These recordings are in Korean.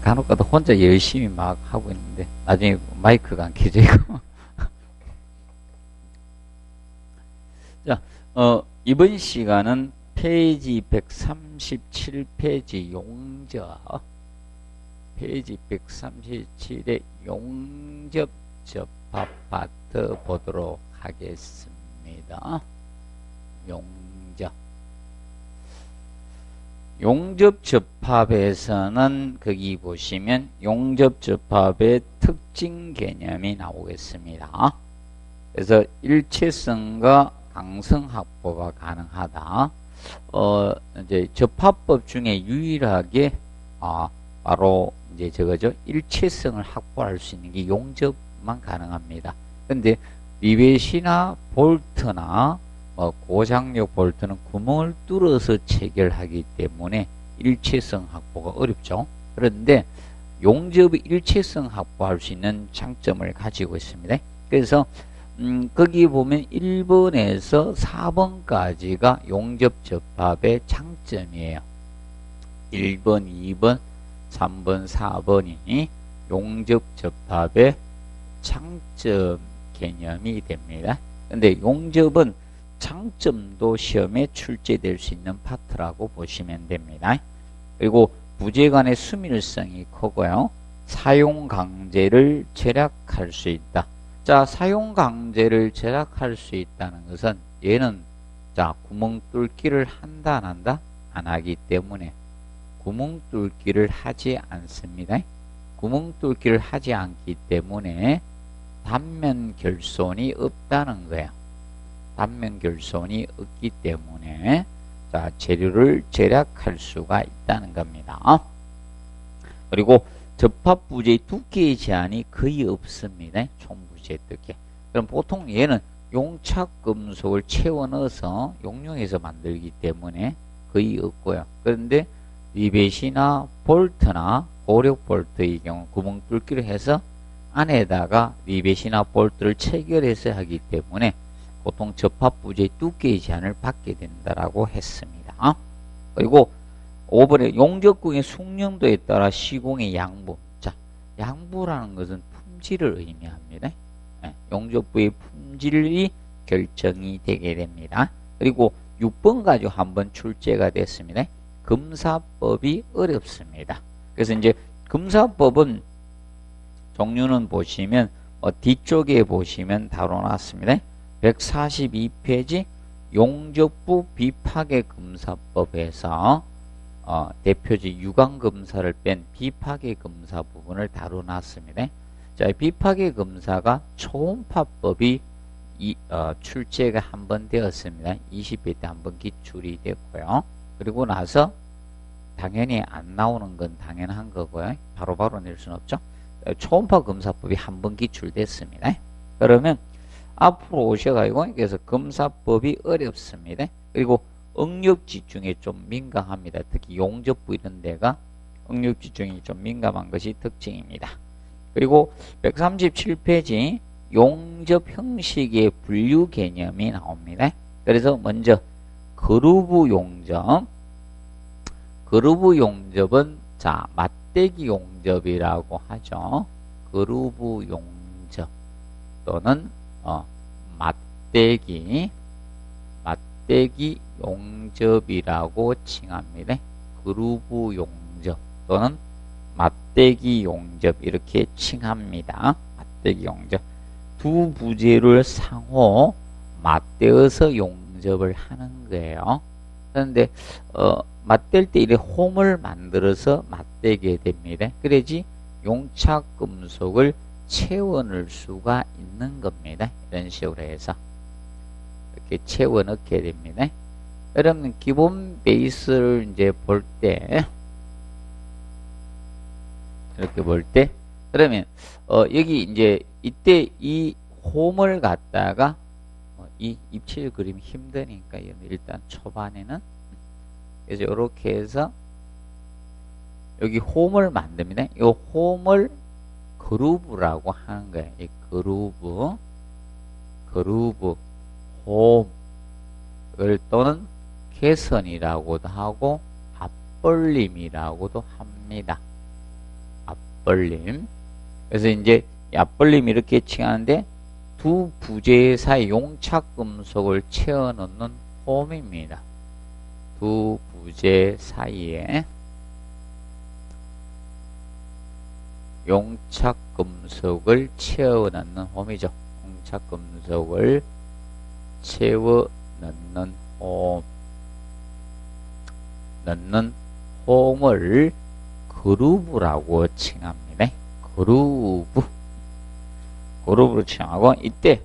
간혹가다 혼자 열심히 막 하고 있는데 나중에 마이크가 안 켜져 있고 자, 어, 이번 시간은 페이지 137페이지 용접 페이지 137의 용접 접합 파트 보도록 하겠습니다. 용접 용접 접합에서는 거기 보시면 용접 접합의 특징 개념이 나오겠습니다. 그래서 일체성과 강성 확보가 가능하다. 어, 이제 접합법 중에 유일하게 아, 바로 이제 저거죠. 일체성을 확보할 수 있는 게 용접만 가능합니다. 근데 리벳이나 볼트나 뭐 고장력 볼트는 구멍을 뚫어서 체결하기 때문에 일체성 확보가 어렵죠. 그런데 용접의 일체성 확보할 수 있는 장점을 가지고 있습니다. 그래서 음, 거기 보면 1번에서 4번까지가 용접 접합의 장점이에요. 1번, 2번, 3번, 4번이 용접 접합의 장점 개념이 됩니다. 근데 용접은 장점도 시험에 출제될 수 있는 파트라고 보시면 됩니다. 그리고 부재관의 수밀성이 크고요. 사용 강제를 절약할 수 있다. 자, 사용 강제를 절약할 수 있다는 것은 얘는 자, 구멍 뚫기를 한다 안 한다? 안 하기 때문에 구멍 뚫기를 하지 않습니다. 구멍 뚫기를 하지 않기 때문에 단면 결손이 없다는 거야. 단면 결손이 없기 때문에 자, 재료를 절약할 수가 있다는 겁니다. 그리고 접합 부재의 두께의 제한이 거의 없습니다. 총부재 두께. 그럼 보통 얘는 용착 금속을 채워 넣어서 용융해서 만들기 때문에 거의 없고요. 그런데 리벳이나 볼트나 고력 볼트의 경우 구멍 뚫기를 해서 안에다가 리벳이나 볼트를 체결해서 하기 때문에 보통 접합 부재 두께의 제한을 받게 된다라고 했습니다. 그리고 5번에 용접궁의 숙련도에 따라 시공의 양부. 자, 양부라는 것은 품질을 의미합니다. 네, 용접부의 품질이 결정이 되게 됩니다. 그리고 6번 가지고 한번 출제가 됐습니다. 금사법이 어렵습니다. 그래서 이제 금사법은 종류는 보시면 어, 뒤쪽에 보시면 다뤄놨습니다. 142페이지 용접부 비파괴 금사법에서 어, 대표적 유광 검사를 뺀 비파괴 검사 부분을 다뤄놨습니다. 자, 비파괴 검사가 초음파법이 이, 어, 출제가 한 번 되었습니다. 20회 때 한 번 기출이 됐고요. 그리고 나서 당연히 안 나오는 건 당연한 거고요. 바로바로 낼 수는 없죠. 초음파 검사법이 한 번 기출됐습니다. 그러면 앞으로 오셔가지고 그래서 검사법이 어렵습니다. 그리고 응력지 중에 좀 민감합니다. 특히 용접부 이런 데가 응력지 중에 좀 민감한 것이 특징입니다. 그리고 137페이지 용접 형식의 분류 개념이 나옵니다. 그래서 먼저 그루브 용접 그루브 용접은 자 맞대기 용접이라고 하죠. 그루브 용접 또는 어, 맞대기 맞대기 용접이라고 칭합니다. 그루브 용접 또는 맞대기 용접 이렇게 칭합니다. 맞대기 용접 두 부재를 상호 맞대어서 용접을 하는 거예요. 그런데 어, 맞댈 때 이래 홈을 만들어서 맞대게 됩니다. 그래지 용착 금속을 채워 넣을 수가 있는 겁니다. 이런 식으로 해서 이렇게 채워 넣게 됩니다. 여러분 기본 베이스를 이제 볼 때 이렇게 볼 때 그러면 어 여기 이제 이때 이 홈을 갖다가 어 이 입칠 그림 힘드니까 일단 초반에는 그래서 이렇게 해서 여기 홈을 만듭니다. 이 홈을 그루브라고 하는 거예요. 이 그루브, 그루브, 홈을 또는 개선이라고도 하고 앞벌림이라고도 합니다. 얕벌림. 그래서 이제 얕벌림 이렇게 칭하는데 두 부재 사이 용착 금속을 채워 넣는 홈입니다. 두 부재 사이에 용착 금속을 채워 넣는 홈이죠. 용착 금속을 채워 넣는 홈. 넣는 홈을 그루브라고 칭합니다. 그루브. 그루브로 칭하고 이때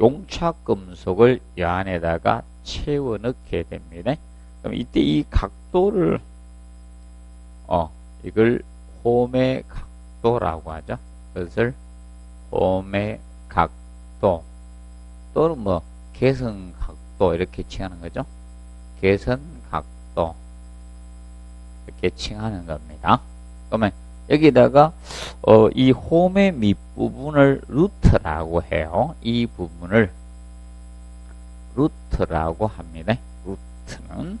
용착 금속을 이 안에다가 채워 넣게 됩니다. 그럼 이때 이 각도를 어 이걸 홈의 각도라고 하죠. 그것을 홈의 각도 또는 뭐 개선 각도 이렇게 칭하는 거죠. 개선 각도 이렇게 칭하는 겁니다. 그러면 여기다가 어, 이 홈의 밑부분을 루트라고 해요. 이 부분을 루트라고 합니다. 루트는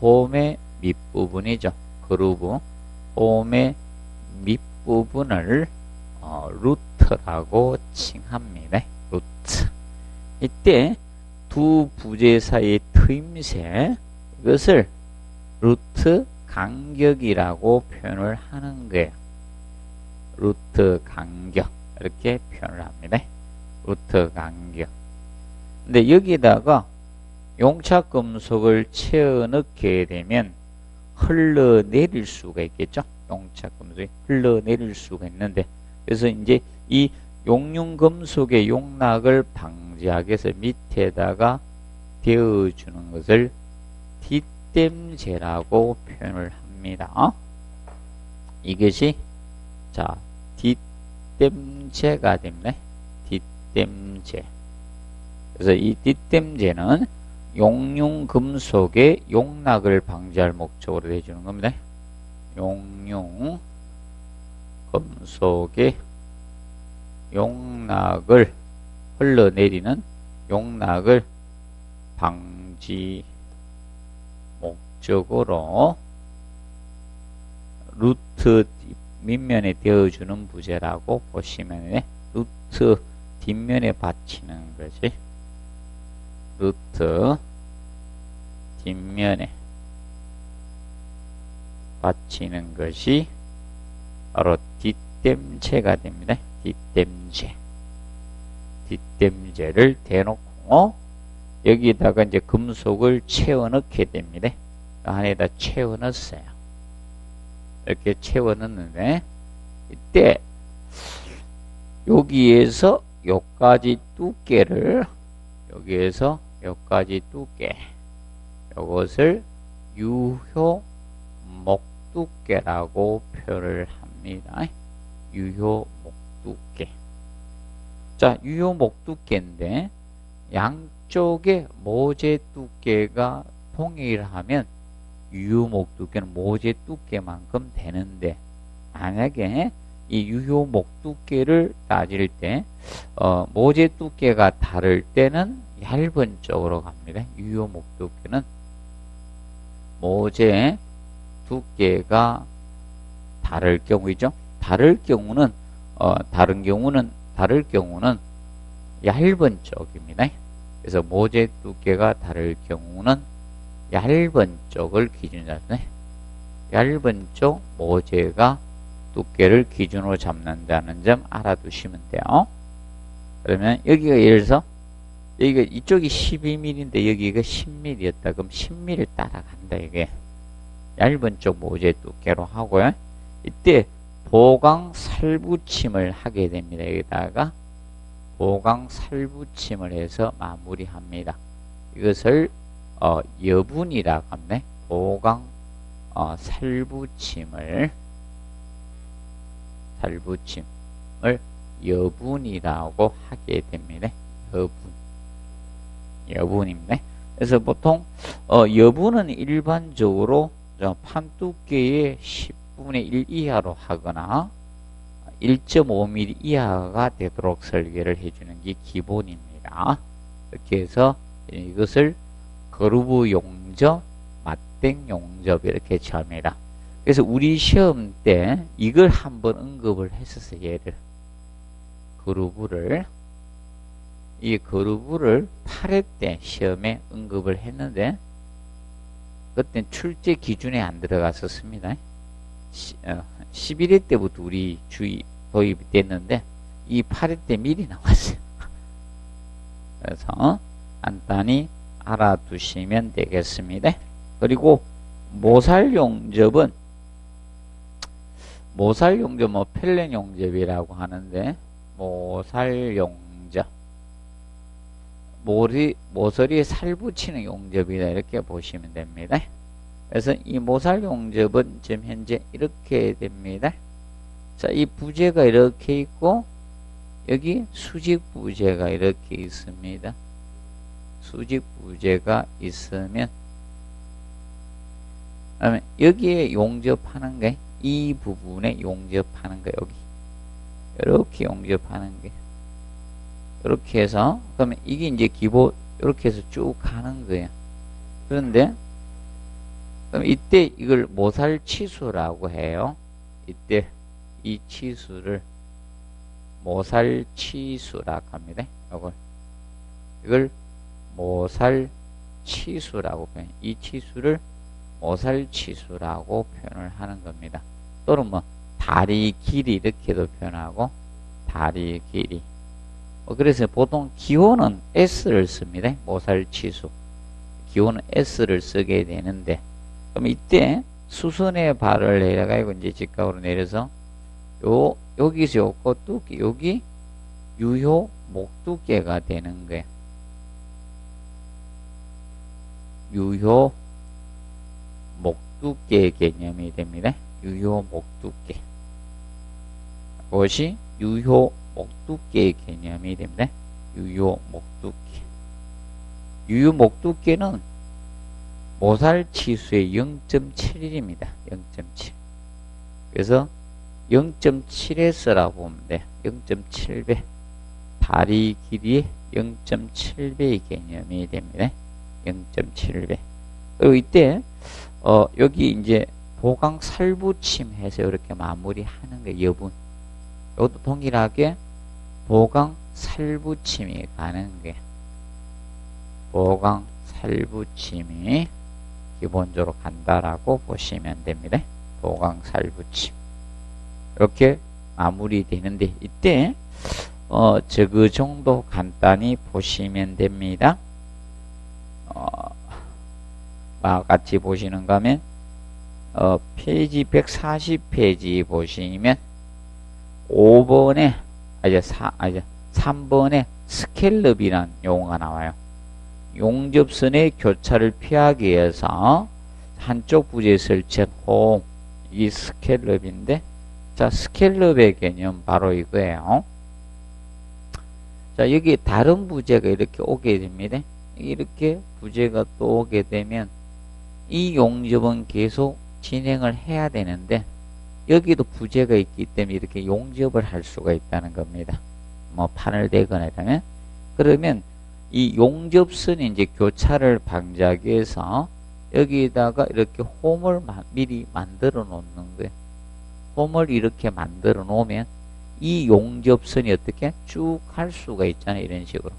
홈의 밑부분이죠. 그루브 홈의 밑부분을 어, 루트라고 칭합니다. 루트. 이때 두 부재 사이의 트임새 이것을 루트 간격이라고 표현을 하는 거예요. 루트 간격 이렇게 표현을 합니다. 루트 간격. 근데 여기다가 용착 금속을 채워 넣게 되면 흘러내릴 수가 있겠죠. 용착 금속이 흘러내릴 수가 있는데 그래서 이제 이 용융 금속의 용락을 방 위해서 밑에다가 되어주는 것을 뒷 뒷댐제라고 표현을 합니다. 이것이 자 뒷댐제가 됩니다. 뒷댐제. 그래서 이 뒷댐제는 용융 금속의 용락을 방지할 목적으로 해주는 겁니다. 용융 금속의 용락을 흘러내리는 용락을 방지 목적으로 루트 밑면에 되어주는 부재라고 보시면 루트 뒷면에 받치는 거지. 루트 뒷면에 받치는 것이 바로 뒷댐체가 됩니다. 뒷댐체. 뒷댐제를 대놓고 여기다가 이제 금속을 채워 넣게 됩니다. 안에다 채워 넣었어요. 이렇게 채워 넣는데 이때 여기에서 여기까지 두께를 여기에서 여기까지 두께 이것을 유효 목두께라고 표현을 합니다. 유효 목두께 자 유효 목 두께인데 양쪽의 모재 두께가 통일하면 유효목 두께는 모재 두께만큼 되는데 만약에 이 유효목 두께를 따질 때 어, 모재 두께가 다를 때는 얇은 쪽으로 갑니다. 유효목 두께는 모재 두께가 다를 경우이죠. 다를 경우는 어, 다른 경우는 다를 경우는 얇은 쪽입니다. 그래서 모재 두께가 다를 경우는 얇은 쪽을 기준으로 잡네. 얇은 쪽 모재가 두께를 기준으로 잡는다는 점 알아두시면 돼요. 그러면 여기가 예를 들어서 여기가 이쪽이 12mm인데 여기가 10mm였다. 그럼 10mm 따라간다 이게. 얇은 쪽 모재 두께로 하고요. 이때 보강 살붙임을 하게 됩니다. 여기다가 보강 살붙임을 해서 마무리합니다. 이것을 어, 여분이라고 합니다. 보강 어, 살붙임을 살붙임을 여분이라고 하게 됩니다. 여분 여분입니다. 그래서 보통 어, 여분은 일반적으로 판두께의 10 분의 1 이하로 하거나 1.5mm 이하가 되도록 설계를 해주는 게 기본입니다. 이렇게 해서 이것을 그루브 용접, 맞땡 용접 이렇게 처합니다. 그래서 우리 시험 때 이걸 한번 언급을 했었어요. 얘를. 그루브를. 이 그루브를 8회 때 시험에 언급을 했는데 그때 출제 기준에 안 들어갔었습니다. 시, 어, 11회 때부터 우리 주의 도입이 됐는데 이 8회 때 미리 나왔어요. 그래서 간단히 알아두시면 되겠습니다. 그리고 모살 용접은 모살 용접 뭐 펠렌 용접이라고 하는데 모살 용접 모리, 모서리에 살 붙이는 용접이다 이렇게 보시면 됩니다. 그래서 이 모살 용접은 지금 현재 이렇게 됩니다. 자, 이 부재가 이렇게 있고 여기 수직 부재가 이렇게 있습니다. 수직 부재가 있으면 그다음에 여기에 용접하는 게 이 부분에 용접하는 거 여기 이렇게 용접하는 게 이렇게 해서 그러면 이게 이제 기본 이렇게 해서 쭉 가는 거예요. 그런데 그럼 이때 이걸 모살 치수라고 해요. 이때 이 치수를 모살 치수라고 합니다. 이걸 이걸 모살 치수라고 표현. 이 치수를 모살 치수라고 표현을 하는 겁니다. 또는 뭐 다리 길이 이렇게도 표현하고 다리 길이. 뭐 그래서 보통 기호는 S를 씁니다. 모살 치수. 기호는 S를 쓰게 되는데 그럼 이때 수선의 발을 내려가지고 이제 직각으로 내려서 요 여기서 요거 두께 여기 유효 목 두께가 되는 거예요. 유효 목두께 개념이 됩니다. 유효 목두께. 그것이 유효 목두께 개념이 됩니다. 유효 목두께. 유효 목두께는 모살 치수의 0.71입니다. 0.7. 그래서 0.7S라고 보면 돼. 0.7배. 다리 길이의 0.7배의 개념이 됩니다. 0.7배. 그리고 이때 어 여기 이제 보강 살붙임 해서 이렇게 마무리하는 게 여분. 이것도 동일하게 보강 살붙임이 가는 게 보강 살붙임이 기본적으로 간다라고 보시면 됩니다. 살붙임. 이렇게 마무리되는데 이때 어, 저그 정도 간단히 보시면 됩니다. 어, 같이 보시는가 하면 어, 페이지 140페이지 보시면 5번에 아니 4 아니 3번에 scallop이란 용어가 나와요. 용접선의 교차를 피하기 위해서 한쪽 부재에 설치한 홈, 이 scallop인데, 자, scallop의 개념 바로 이거예요. 자, 여기 다른 부재가 이렇게 오게 됩니다. 이렇게 부재가 또 오게 되면 이 용접은 계속 진행을 해야 되는데 여기도 부재가 있기 때문에 이렇게 용접을 할 수가 있다는 겁니다. 뭐 판을 대거나 이러면 그러면 이 용접선이 이제 교차를 방지하기 위해서 여기다가 이렇게 홈을 미리 만들어 놓는 거예요. 홈을 이렇게 만들어 놓으면 이 용접선이 어떻게 쭉갈 수가 있잖아요. 이런 식으로.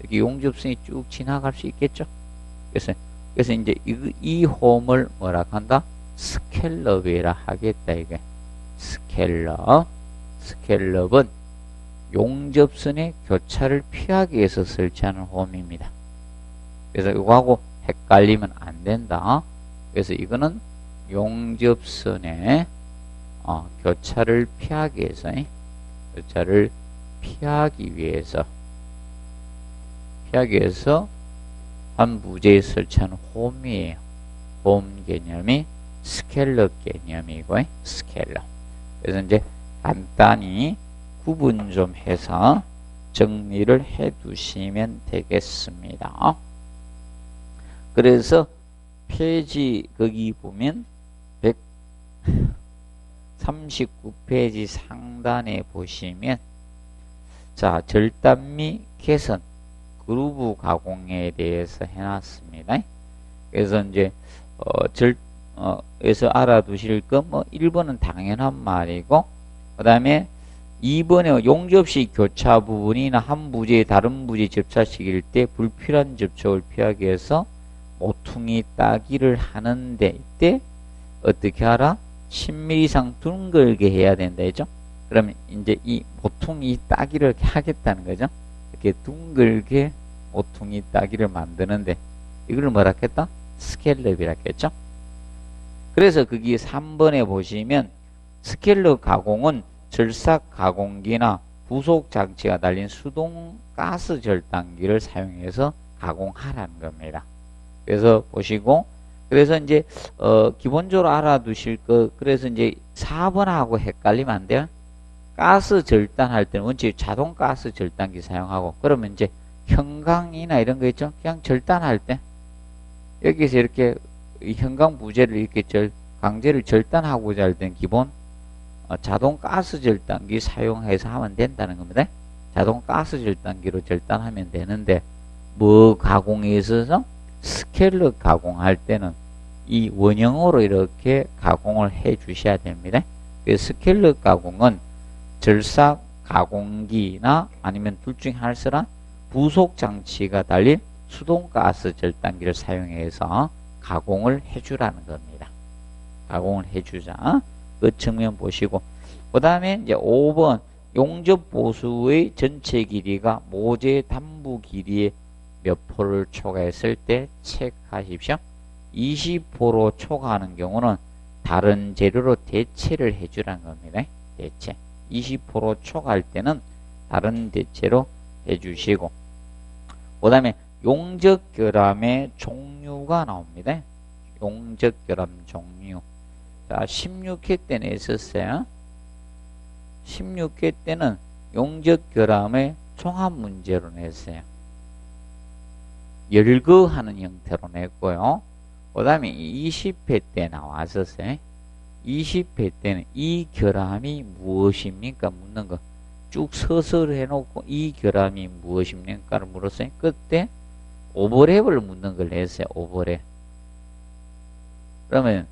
이렇게 용접선이 쭉 지나갈 수 있겠죠. 그래서 그래서 이제 이, 이 홈을 뭐라 한다? 스켈럽이라 하겠다 이게. 스켈럽. 스켈럽은 용접선의 교차를 피하기 위해서 설치하는 홈입니다. 그래서 이거하고 헷갈리면 안 된다. 그래서 이거는 용접선의 어, 교차를 피하기 위해서 교차를 피하기 위해서 피하기 위해서 한 부재에 설치하는 홈이에요. 홈 개념이 스켈럽 개념이고 스켈럽. 그래서 이제 간단히 구분 좀 해서 정리를 해 두시면 되겠습니다. 그래서 페이지 거기 보면 139페이지 상단에 보시면 자 절단미 개선 그루브 가공에 대해서 해놨습니다. 그래서 이제 어, 절 어, 에서 알아두실 것, 뭐, 1번은 당연한 말이고, 그 다음에 2번에 용접시 교차 부분이나 한 부지에 다른 부지 접착시킬 때 불필요한 접촉을 피하기 위해서 모퉁이 따기를 하는데 이때 어떻게 하라? 10mm 이상 둥글게 해야 된다 했죠? 그러면 이제 이 모퉁이 따기를 하겠다는 거죠? 이렇게 둥글게 모퉁이 따기를 만드는데 이걸 뭐라 했다? 스켈럽이라 했죠? 그래서 거기 3번에 보시면 스켈럽 가공은 절삭 가공기나 부속 장치가 달린 수동 가스 절단기를 사용해서 가공하라는 겁니다. 그래서 보시고 그래서 이제 어 기본적으로 알아두실 거 그래서 이제 4번하고 헷갈리면 안 돼요. 가스 절단할 때는 원체 자동 가스 절단기 사용하고 그러면 이제 형광이나 이런 거 있죠. 그냥 절단할 때 여기서 이렇게 형광 부재를 이렇게 절 강제를 절단하고자 할 때는 기본 어, 자동 가스 절단기 사용해서 하면 된다는 겁니다. 자동 가스 절단기로 절단하면 되는데 뭐 가공에 있어서 스케일러 가공할 때는 이 원형으로 이렇게 가공을 해 주셔야 됩니다. 그 스케일러 가공은 절삭 가공기나 아니면 둘 중에 하나라 부속 장치가 달린 수동 가스 절단기를 사용해서 가공을 해주라는 겁니다. 가공을 해주자. 그 측면 보시고 그 다음에 이제 5번 용접 보수의 전체 길이가 모재 단부 길이의 몇 포를 초과했을 때 체크하십시오. 20포로 초과하는 경우는 다른 재료로 대체를 해주라는 겁니다. 대체. 20포로 초과할 때는 다른 대체로 해주시고 그 다음에 용적 결함의 종류가 나옵니다. 용적 결함 종류. 자, 16회 때 냈었어요. 16회 때는 용적 결함의 종합 문제로 냈어요. 열거하는 형태로 냈고요. 그 다음에 20회 때 나왔었어요. 20회 때는 이 결함이 무엇입니까? 묻는 거. 쭉 서설 해놓고 이 결함이 무엇입니까를 물었어요. 그때 오버랩을 묻는 걸 했어요. 오버랩. 그러면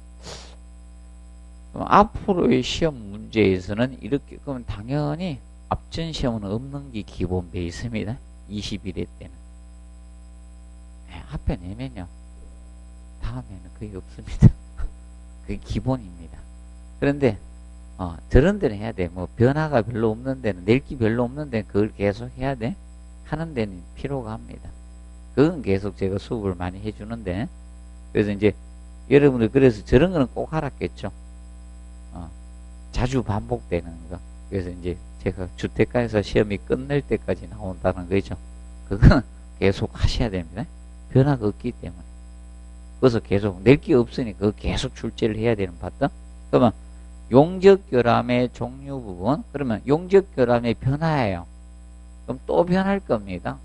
앞으로의 시험 문제에서는 이렇게 그러면 당연히 앞전 시험은 없는 게 기본 베이스입니다. 21회 때는. 네, 앞에 내면요. 다음에는 거의 없습니다. 그게 기본입니다. 그런데 어, 저런 데는 해야 돼. 뭐 변화가 별로 없는 데는 낼기 별로 없는 데는 그걸 계속 해야 돼. 하는 데는 필요가 합니다. 그건 계속 제가 수업을 많이 해주는데 그래서 이제 여러분들 그래서 저런 거는 꼭 알았겠죠. 어, 자주 반복되는 거. 그래서 이제 제가 주택가에서 시험이 끝낼 때까지 나온다는 거죠. 그거는 계속 하셔야 됩니다. 변화가 없기 때문에. 그래서 계속 낼 게 없으니 그 계속 출제를 해야 되는 파트. 그러면 용적 결함의 종류 부분 그러면 용적 결함의 변화예요. 그럼 또 변할 겁니다.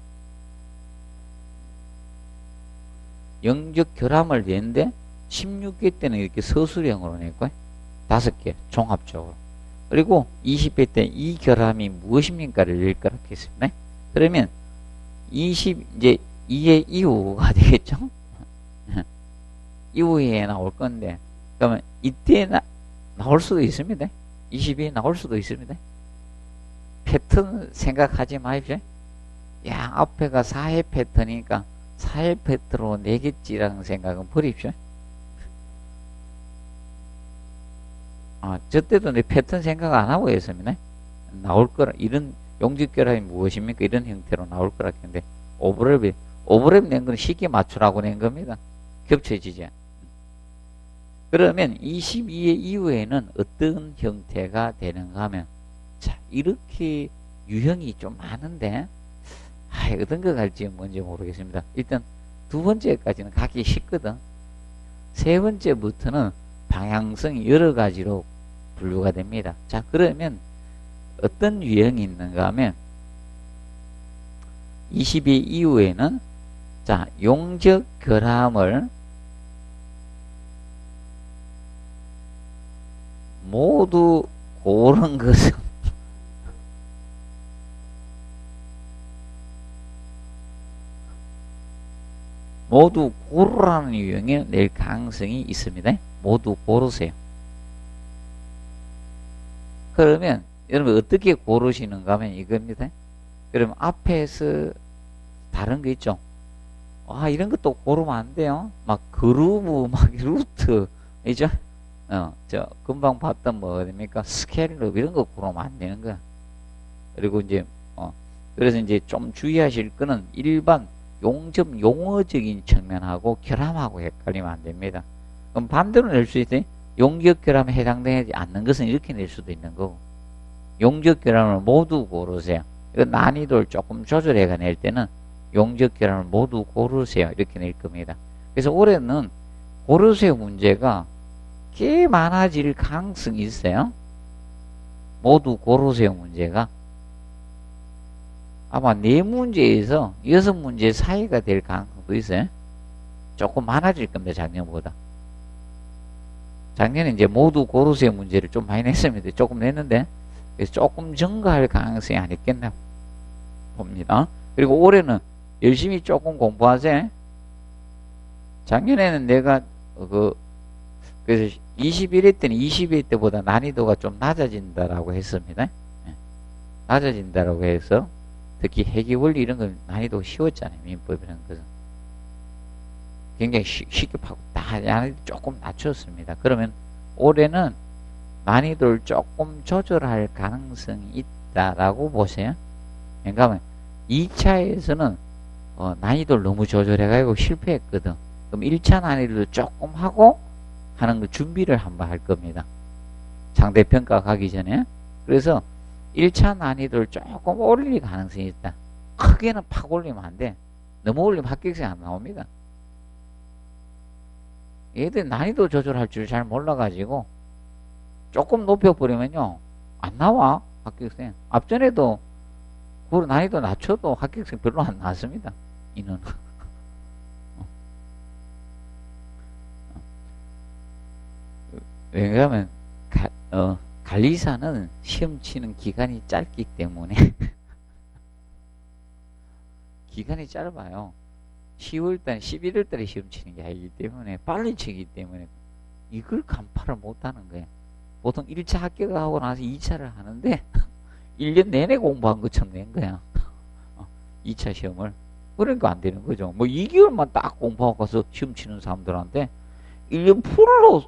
영적 결함을 냈는데 16개 때는 이렇게 서술형으로 냈고 다섯 개 종합적으로 그리고 20회 때이 결함이 무엇입니까를 낼 거라 했습니다. 그러면 20 이제 2의 이후가 되겠죠? 이후에 나올 건데 그러면 이때 나, 나올 수도 있습니다. 20이 나올 수도 있습니다. 패턴 생각하지 마십시오. 야 앞에가 4회 패턴이니까 4회 패턴으로 내겠지라는 생각은 버립시오. 아, 저 때도 내 패턴 생각 안 하고 했습니다. 나올 거라, 이런 용직결합이 무엇입니까? 이런 형태로 나올 거라 했는데, 오버랩이, 오버랩 낸 건 시기에 맞추라고 낸 겁니다. 겹쳐지지. 그러면 22회 이후에는 어떤 형태가 되는가 하면, 자, 이렇게 유형이 좀 많은데, 아, 어떤 거 갈지 뭔지 모르겠습니다. 일단 두 번째까지는 가기 쉽거든. 세 번째부터는 방향성이 여러 가지로 분류가 됩니다. 자, 그러면 어떤 유형이 있는가 하면 20일 이후에는 자, 용적 결함을 모두 고른 것은 모두 고르라는 유형을 낼 가능성이 있습니다. 모두 고르세요. 그러면 여러분 어떻게 고르시는가 하면 이겁니다. 그럼 앞에서 다른 거 있죠. 아 이런 것도 고르면 안 돼요. 막 그루브, 막 루트, 이죠? 어, 저 금방 봤던 뭐 어딥니까? 스케일러 이런 거 고르면 안 되는 거야. 그리고 이제 어 그래서 이제 좀 주의하실 거는 일반 용접 용어적인 측면하고 결함하고 헷갈리면 안 됩니다. 그럼 반대로 낼 수 있어요. 용접 결함에 해당되지 않는 것은 이렇게 낼 수도 있는 거고 용접 결함을 모두 고르세요. 이거 난이도를 조금 조절해가 낼 때는 용접 결함을 모두 고르세요. 이렇게 낼 겁니다. 그래서 올해는 고르세요 문제가 꽤 많아질 가능성이 있어요. 모두 고르세요 문제가 아마 네 문제에서 여섯 문제 사이가 될 가능성도 있어요. 조금 많아질 겁니다. 작년보다. 작년에 이제 모두 고르세요 문제를 좀 많이 냈습니다. 조금 냈는데 조금 증가할 가능성이 아니겠나 봅니다. 그리고 올해는 열심히 조금 공부하세요. 작년에는 내가 그 그래서 21회 때는 22회 때보다 난이도가 좀 낮아진다라고 했습니다. 예. 낮아진다라고 해서 특히 회계 원리 이런 건 난이도 쉬웠잖아요. 민법이라는 것은. 굉장히 쉬, 쉽게 파고 다 난이도 조금 낮췄습니다. 그러면 올해는 난이도를 조금 조절할 가능성이 있다라고 보세요. 그러니까 2차에서는 어, 난이도를 너무 조절해가지고 실패했거든. 그럼 1차 난이도를 조금 하고 하는 거 준비를 한번 할 겁니다. 상대평가 가기 전에. 그래서 1차 난이도를 조금 올릴 가능성이 있다. 크게는 팍 올리면 안 돼. 너무 올리면 합격생이 안 나옵니다. 얘들 난이도 조절할 줄 잘 몰라가지고 조금 높여버리면요. 안 나와. 합격생. 앞전에도 그 난이도 낮춰도 합격생 별로 안 나왔습니다. 이는. 왜냐하면 가, 어, 관리사는 시험 치는 기간이 짧기 때문에 기간이 짧아요. 10월 달, 11월 달에 시험 치는 게 아니기 때문에 빨리 치기 때문에 이걸 간파를 못 하는 거예요. 보통 1차 합격하고 나서 2차를 하는데 1년 내내 공부한 것처럼 낸 거야. 2차 어, 시험을. 그러니까 안 되는 거죠. 뭐 2개월만 딱 공부하고 가서 시험 치는 사람들한테 1년 풀로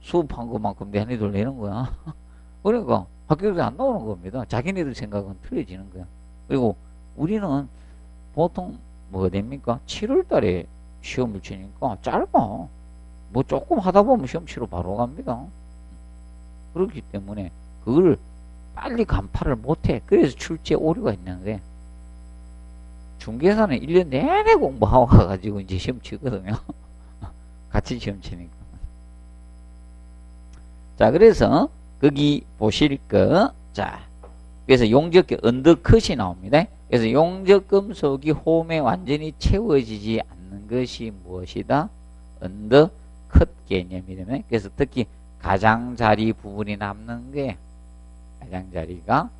수업한 것만큼 내한이들 내는 거야. 그러니까 합격이 안 나오는 겁니다. 자기네들 생각은 틀려지는 거야. 그리고 우리는 보통 뭐가 됩니까? 7월 달에 시험을 치니까 짧아. 뭐 조금 하다 보면 시험 치러 바로 갑니다. 그렇기 때문에 그걸 빨리 간파를 못해. 그래서 출제 오류가 있는데 중개사는 1년 내내 공부하고 가가지고 이제 시험 치거든요. 같이 시험 치니까. 자, 그래서 거기 보실 거, 자, 그래서 용접기 언더컷이 나옵니다. 그래서 용접금속이 홈에 완전히 채워지지 않는 것이 무엇이다? 언더컷 개념이 되면 그래서 특히 가장자리 부분이 남는 게 가장자리가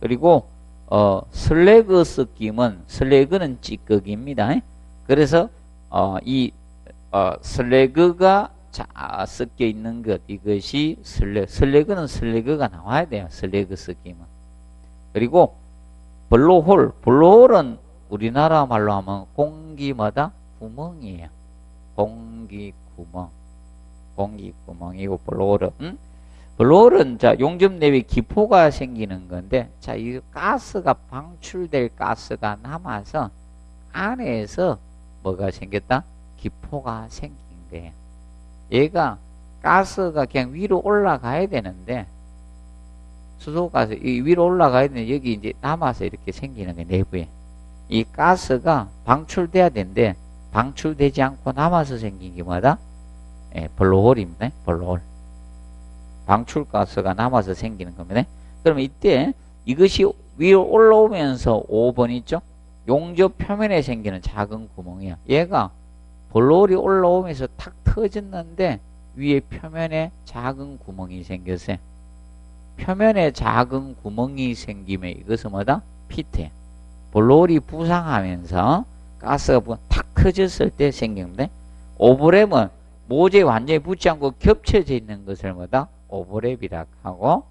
그리고 어, 슬래그 섞임은 슬래그는 찌꺼기입니다. 그래서 어, 이 어, 슬래그가 자, 섞여 있는 것 이것이 슬래그 슬래그는 슬래그가 나와야 돼요. 슬래그 섞임은. 그리고 블로홀 블로홀은 우리나라 말로 하면 공기마다 구멍이에요. 공기 구멍. 공기 구멍이고 블로홀은 음? 블로홀은 자 용접 내에 기포가 생기는 건데 자 이 가스가 방출될 가스가 남아서 안에서 뭐가 생겼다? 기포가 생긴 거예요. 얘가 가스가 그냥 위로 올라가야 되는데 수소가스 이 위로 올라가야 되는데 여기 이제 남아서 이렇게 생기는 게 내부에 이 가스가 방출돼야 되는데 방출되지 않고 남아서 생긴 게 뭐다? 예, 블로홀입니다. 블로홀. 방출 가스가 남아서 생기는 겁니다. 그러면 이때 이것이 위로 올라오면서 5번 있죠? 용접 표면에 생기는 작은 구멍이야. 얘가 볼롤이 올라오면서 탁 터졌는데 위에 표면에 작은 구멍이 생겼어요. 표면에 작은 구멍이 생기면 이것은 뭐다? 피트. 볼롤이 부상하면서 가스가 탁 터졌을 때 생깁니다. 오브렘은 모재 완전히 붙지 않고 겹쳐져 있는 것을 뭐다? 오버랩이라고 하고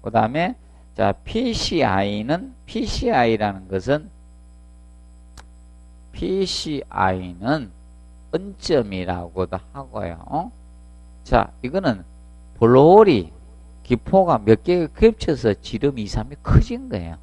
그 다음에 자 PCI는 PCI라는 것은 PCI는 은점이라고도 하고요. 자 이거는 볼홀이 기포가 몇 개가 겹쳐서 지름 2, 3이 커진 거예요.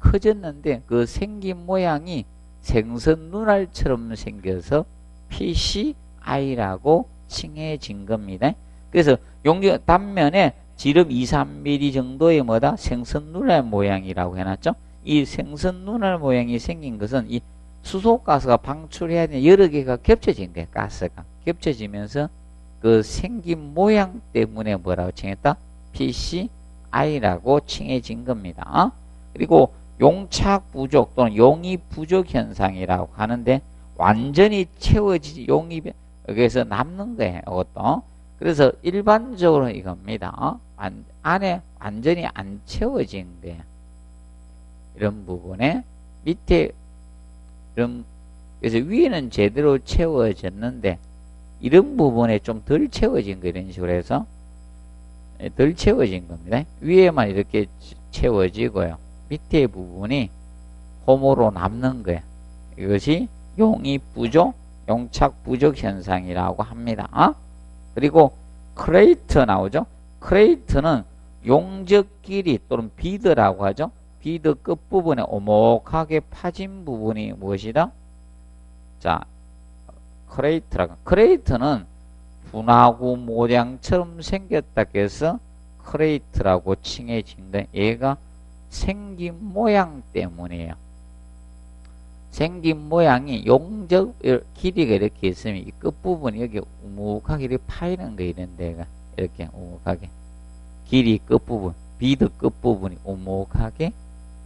커졌는데 그 생긴 모양이 생선 눈알처럼 생겨서 PCI라고 칭해진 겁니다. 그래서 용지 단면에 지름 2, 3mm 정도의 뭐다? 생선 눈알 모양이라고 해놨죠. 이 생선 눈알 모양이 생긴 것은 이 수소가스가 방출해야 되는 여러 개가 겹쳐진 거예요. 가스가 겹쳐지면서 그 생긴 모양 때문에 뭐라고 칭했다? PCI라고 칭해진 겁니다. 그리고 용착 부족 또는 용입 부족 현상이라고 하는데 완전히 채워지지 용입 여기에서 남는 거예요. 이것도. 그래서 일반적으로 이겁니다. 안, 안에 완전히 안 거예요. 이런 부분에 밑에 이런 그래서 위에는 제대로 채워졌는데 이런 부분에 좀 덜 채워진 거 이런 식으로 해서 예, 덜 채워진 겁니다. 위에만 이렇게 채워지고요. 밑에 부분이 홈으로 남는 거예요. 이것이 용입 부족, 용착 부족 현상이라고 합니다. 어? 그리고 크레이터 나오죠. 크레이터는 용접 길이 또는 bead라고 하죠. bead 끝부분에 오목하게 파진 부분이 무엇이다? 자, 크레이터라고. 크레이터는 분화구 모양처럼 생겼다 해서 크레이터라고 칭해진데 얘가 생긴 모양 때문이에요. 생긴 모양이 용접 길이가 이렇게 있으면 이 끝부분이 여기 우묵하게 이렇게 파이는 거 이런 데가 이렇게 우묵하게 길이 끝부분 비드 끝부분이 우묵하게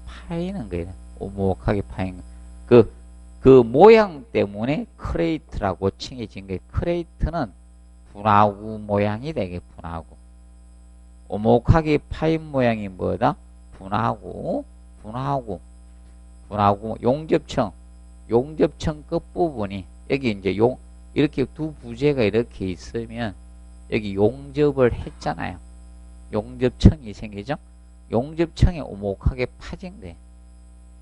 파이는 거예요. 우묵하게 파이는 거. 그, 그 모양 때문에 크레이터라고 칭해진 거예요. 크레이터는 분화구 모양이 되게 분화구. 오목하게 파인 모양이 뭐다? 분화구, 분화구, 분화구, 용접청, 용접청 끝부분이 여기 이제 용 이렇게 두 부재가 이렇게 있으면 여기 용접을 했잖아요. 용접청이 생기죠? 용접청이 오목하게 파진 거예요.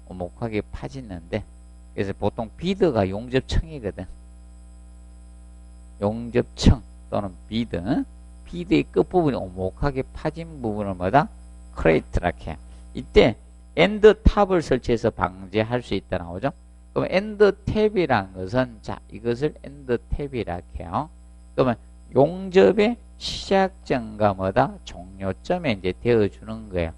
오목하게 파지는데 그래서 보통 비드가 용접청이거든. 용접청 또는 비드 비드의 끝부분이 오목하게 파진 부분을 뭐다? 크레이터라고 해요. 이때 end tab을 설치해서 방지할 수 있다 나오죠? 그럼 end tab이란 것은 자 이것을 end tab이라고 해요. 그러면 용접의 시작점과 뭐다? 종료점에 이제 대어주는 거예요.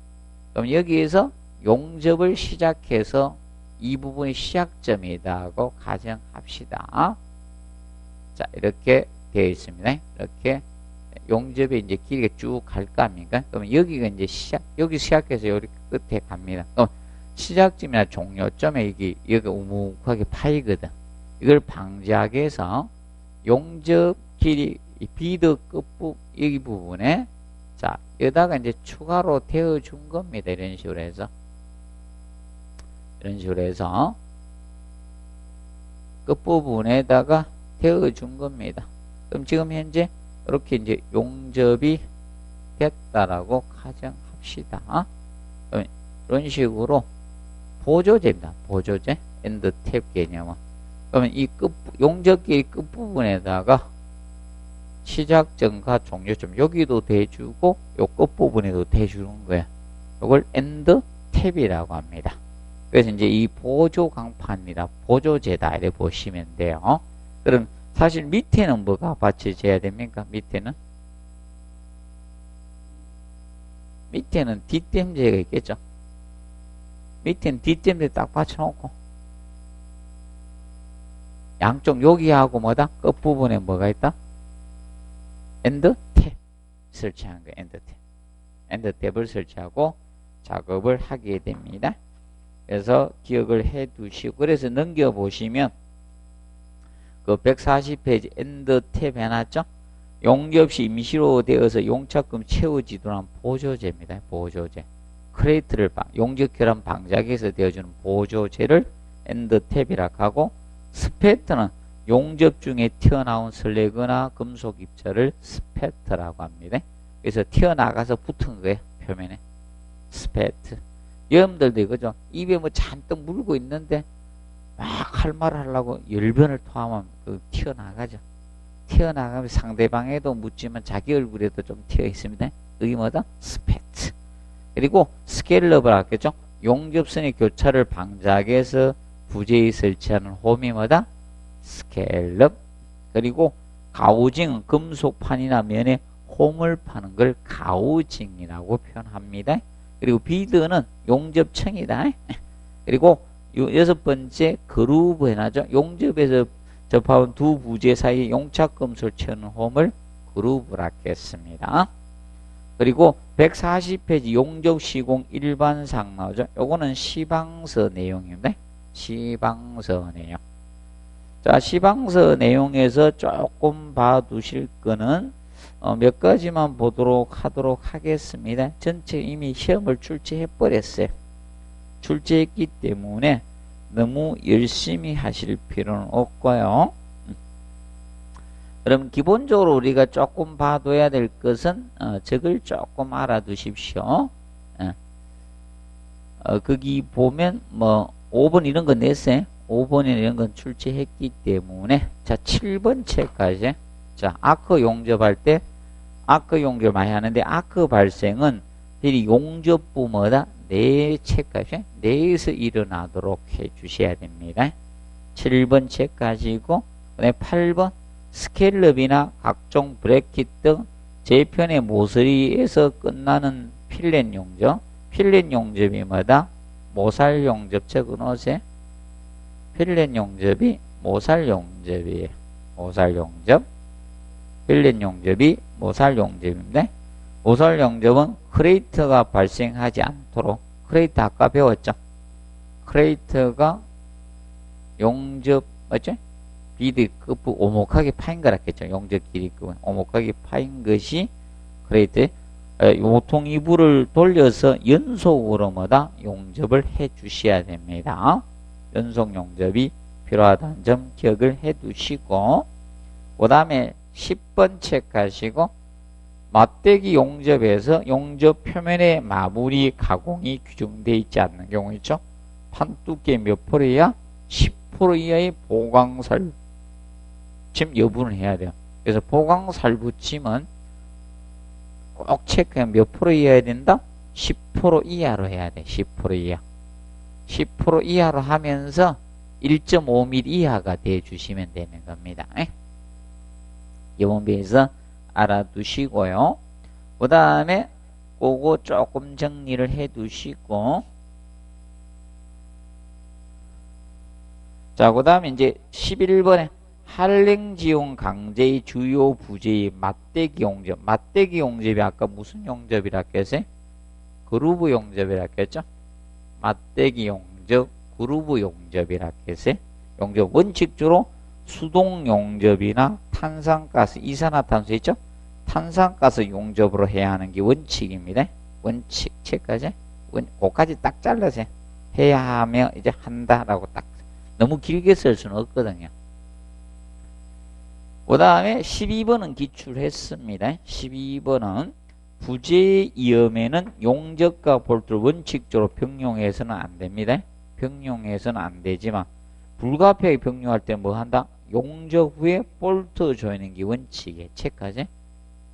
그럼 여기에서 용접을 시작해서 이 부분이 시작점이다 하고 가정합시다. 자 이렇게 되어 있습니다. 이렇게 용접에 이제 길이가 쭉갈거 아닙니까? 그러면 여기가 이제 시작, 여기 시작해서 여기 끝에 갑니다. 그럼 시작점이나 종료점에 여기, 여기 우묵하게 파이거든. 이걸 방지하기 위해서 용접 길이, 비드 끝부, 여기 부분에 자, 여기다가 이제 추가로 되어준 겁니다. 이런 식으로 해서. 이런 식으로 해서 끝부분에다가 대어준 겁니다. 그럼 지금 현재 이렇게 이제 용접이 됐다라고 가정합시다. 이런 식으로 보조재입니다. 보조재 end tab 개념은. 그러면 이 끝, 용접기 끝부분에다가 시작점과 종료점 여기도 대주고 요 끝 부분에도 대주는 거야. 이걸 end tab이라고 합니다. 그래서 이제 이 보조 강판입니다. 보조재다 이렇게 보시면 돼요. 그럼 사실 밑에는 뭐가 받쳐져야 됩니까? 밑에는 밑에는 뒷댐재가 있겠죠. 밑에는 뒷댐재 딱 받쳐놓고 양쪽 여기하고 뭐다? 끝부분에 뭐가 있다? end tab 설치한 거 end tab end tab을 설치하고 작업을 하게 됩니다. 그래서 기억을 해 두시고 그래서 넘겨 보시면 그 140페이지 end tab 해놨죠? 용접시 임시로 대어서 용착금 채워지도록 보조재입니다. 보조재. 크레이터를 용접 결함 방지코자 해서 대어주는 보조재를 end tab이라고 하고 spatter는 용접 중에 튀어나온 슬래그나 금속 입자를 spatter라고 합니다. 그래서 튀어나가서 붙은 거예요. 표면에. spatter. 여러분들도 이거죠. 입에 뭐 잔뜩 물고 있는데 막 할 말을 하려고 열변을 토하면 그 튀어나가죠. 튀어나가면 상대방에도 묻지만 자기 얼굴에도 좀 튀어 있습니다. 그게 뭐다? spatter. 그리고 scallop을 하겠죠. 용접선의 교차를 방지코자 해서 부재에 설치하는 홈이 뭐다? 스케일럽. 그리고 가우징은 금속판이나 면에 홈을 파는 걸 가우징이라고 표현합니다. 그리고 비드는 용접청이다. 그리고 여섯 번째 그루브 해놔죠. 용접에서 접합한 두 부재 사이에 용착금속을 채우는 홈을 그루브라 했겠습니다. 그리고 140페이지 용접 시공 일반상 나오죠. 요거는 시방서 내용입니다. 시방서 내용. 자, 시방서 내용에서 조금 봐두실 거는 어, 몇 가지만 보도록 하도록 하겠습니다. 전체 이미 시험을 출제해 버렸어요. 출제했기 때문에 너무 열심히 하실 필요는 없고요. 그럼 기본적으로 우리가 조금 봐둬야 될 것은 어, 적을 조금 알아두십시오. 어. 어, 거기 보면 뭐 5번 이런 거 냈어요. 5번 이런 건 출제했기 때문에 자 7번 책까지 자 아크 용접할 때 아크 용접 많이 하는데 아크 발생은 이 용접부 뭐다 네 책까지 내에서 일어나도록 해 주셔야 됩니다. 7번 책 가지고 그다음에 8번 스케일럽이나 각종 브래킷 등 제편의 모서리에서 끝나는 필렛 용접 fillet 용접이 뭐다? 모살 용접 적어놓으세요. fillet 용접이 모살 용접이에요. 모살 용접 fillet 용접이 모살 용접인데 모살 용접은 크레이터가 발생하지 않도록 크레이터 아까 배웠죠? 크레이터가 용접 맞죠? 비드 끝부 오목하게 파인 거라겠죠. 용접 길이급은 오목하게 파인 것이 크레이터 요 모퉁이부를 돌려서 연속으로 뭐다 용접을 해 주셔야 됩니다. 연속 용접이 필요하다는 점 기억을 해 두시고 그 다음에 10번 체크하시고 맞대기 용접에서 용접 표면의 마무리 가공이 규정되어 있지 않는 경우 있죠. 판 두께 몇 프로야? 10% 이하의 보강살 붙임 여부는 해야 돼요. 그래서 보강살 붙임은 꼭 체크해 몇 프로 이하야 된다? 10% 이하로 해야 돼. 10% 이하. 10% 이하로 하면서 1.5mm 이하가 돼 주시면 되는 겁니다. 이번 비해서 알아두시고요. 그 다음에 그거 조금 정리를 해 두시고 자, 그 다음에 이제 11번에 한랭지용 강제의 주요 부재의 맞대기 용접. 맞대기 용접이 아까 무슨 용접이라 했어요? 그루브 용접이라 했죠? 맞대기 용접, 그루브 용접이라 했어요? 용접 원칙적으로 수동 용접이나 탄산가스, 이산화탄소 있죠? 탄산가스 용접으로 해야 하는 게 원칙입니다. 원칙, 책까지 원, 그까지 딱 잘라서 해야 하면 이제 한다라고 딱 너무 길게 쓸 수는 없거든요. 그 다음에 12번은 기출했습니다. 12번은 부재 이음에는 용접과 볼트를 원칙적으로 병용해서는 안 됩니다. 병용해서는 안 되지만 불가피하게 병용할 때 뭐 한다? 용접 후에 볼트 조이는 게 원칙이에요. 체크하지?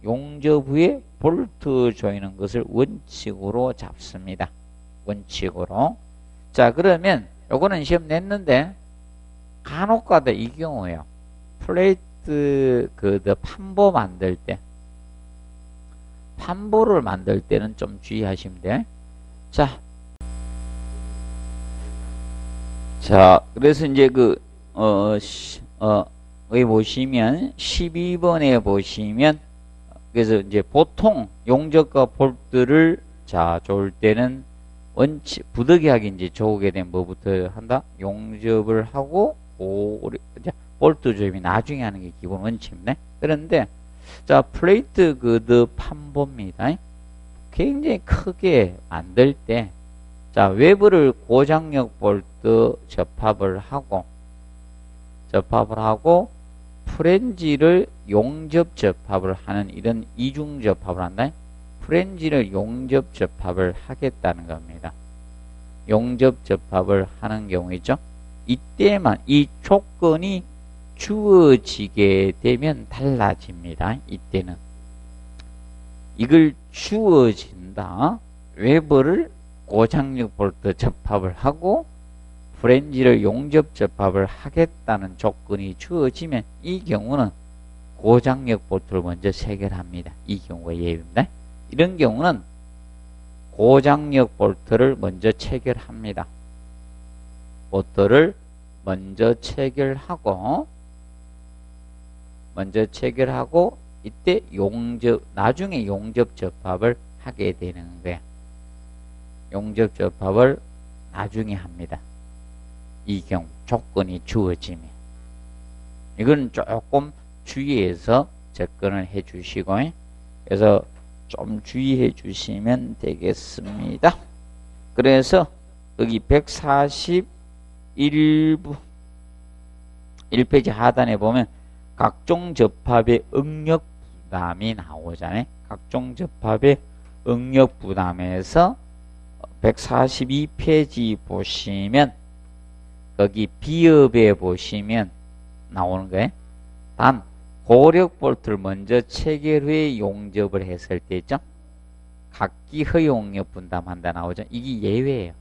용접 후에 볼트 조이는 것을 원칙으로 잡습니다. 원칙으로. 자 그러면 요거는 시험 냈는데 간혹가다 이 경우에요. 플레이트 그 판보 만들 때 판보를 만들 때는 좀 주의하시면 돼. 자, 자, 그래서 이제 그, 어, 시, 어, 여기 보시면, 12번에 보시면, 그래서 이제 보통 용접과 볼트를, 자, 조일 때는 원칙, 부득이하게 이제 좋게 된 뭐부터 한다? 용접을 하고, 오, 이제 볼트 조임이 나중에 하는 게 기본 원칙입니다. 그런데, 자, plate girder 판보입니다. 굉장히 크게 만들 때, 자, 외부를 고장력 볼트 접합을 하고, 접합을 하고 프렌지를 용접 접합을 하는 이런 이중 접합을 한다. 프렌지를 용접 접합을 하겠다는 겁니다. 용접 접합을 하는 경우이죠. 이때만 이 조건이 주어지게 되면 달라집니다. 이때는 이걸 주어진다. 웨버를 고장력 볼트 접합을 하고 프렌지를 용접 접합을 하겠다는 조건이 주어지면 이 경우는 고장력 볼트를 먼저 체결합니다. 이 경우가 예입니다. 이런 경우는 고장력 볼트를 먼저 체결합니다. 볼트를 먼저 체결하고 먼저 체결하고 이때 용접 나중에 용접 접합을 하게 되는 거야. 용접 접합을 나중에 합니다. 이 경우 조건이 주어지면 이건 조금 주의해서 접근을 해 주시고 그래서 좀 주의해 주시면 되겠습니다. 그래서 여기 141부 1페이지 하단에 보면 각종 접합의 응력 부담이 나오잖아요. 각종 접합의 응력 부담에서 142페이지 보시면 거기 비읍에 보시면 나오는 거예요. 단 고력 볼트를 먼저 체결 후에 용접을 했을 때죠. 각기 허용력 분담한다 나오죠. 이게 예외예요.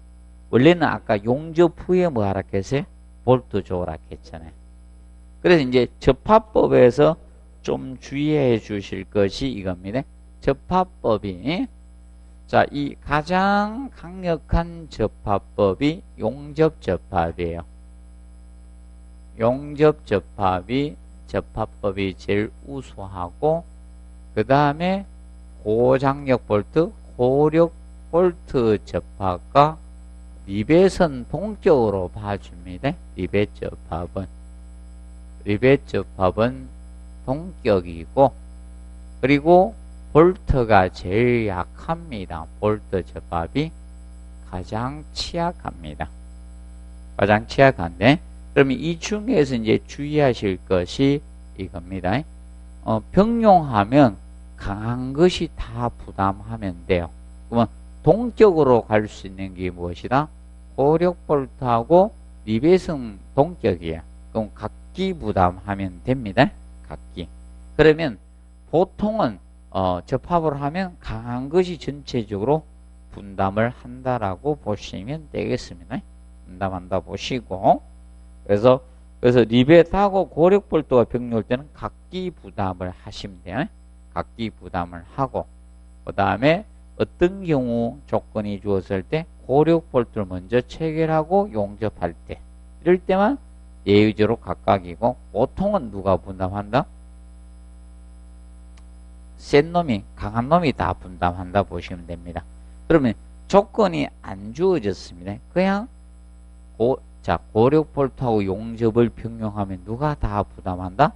원래는 아까 용접 후에 뭐 하라 했어요? 볼트 조라 했잖아요. 그래서 이제 접합법에서 좀 주의해 주실 것이 이겁니다. 접합법이 자, 이 가장 강력한 접합법이 용접 접합이에요. 용접 접합이 접합법이 제일 우수하고 그 다음에 고장력 볼트, 고력 볼트 접합과 리벳은 동격으로 봐줍니다. 리벳 접합은 리벳 접합은 동격이고 그리고 볼트가 제일 약합니다. 볼트 접합이 가장 취약합니다. 가장 취약한데 그러면 이 중에서 이제 주의하실 것이 이겁니다. 어, 병용하면 강한 것이 다 부담하면 돼요. 그러면 동격으로 갈 수 있는 게 무엇이다? 고력 볼트하고 리벳은 동격이야. 그럼 각기 부담하면 됩니다. 각기. 그러면 보통은 어, 접합을 하면 강한 것이 전체적으로 분담을 한다라고 보시면 되겠습니다. 분담한다 보시고 그래서 그래서 리벳하고 고력볼트가 병렬 때는 각기 부담을 하시면 돼요. 각기 부담을 하고 그 다음에 어떤 경우 조건이 주었을 때 고력볼트를 먼저 체결하고 용접할 때 이럴 때만 예의적으로 각각이고 보통은 누가 분담한다? 센 놈이 강한 놈이 다 분담한다 보시면 됩니다. 그러면 조건이 안 주어졌습니다. 그냥 고, 자 고력 볼트하고 용접을 병용하면 누가 다 부담한다?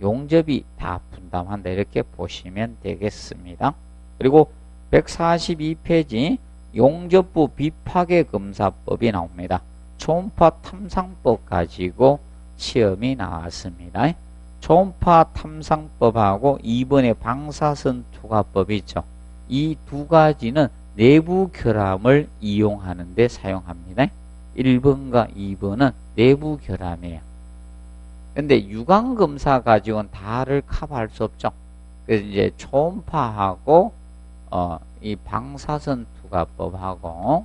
용접이 다 분담한다 이렇게 보시면 되겠습니다. 그리고 142페이지 용접부 비파괴 검사법이 나옵니다. 초음파 탐상법 가지고 시험이 나왔습니다. 초음파 탐상법하고 2번의 방사선 투과법이 있죠. 이 두 가지는 내부 결함을 이용하는 데 사용합니다. 1번과 2번은 내부 결함이에요. 근데 유광 검사 가지고는 다를 커버할 수 없죠. 그래서 이제 초음파하고 어, 이 방사선 투과법하고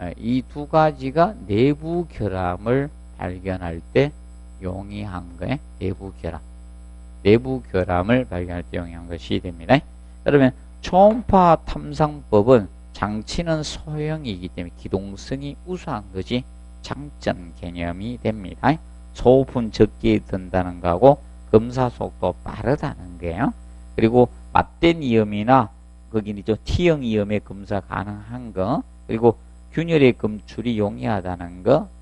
어, 이두 가지가 내부 결함을 발견할 때 용이한 거에 내부 결함. 내부 결함을 발견할 때 용이한 것이 됩니다. 그러면 초음파 탐상법은 장치는 소형이기 때문에 기동성이 우수한 것이 장점 개념이 됩니다. 소분 적게 든다는 거하고 검사 속도 빠르다는 거예요. 그리고 맞댄 이염이나 거기는 좀 T형 이염의 검사 가능한 거 그리고 균열의 검출이 용이하다는 거 네.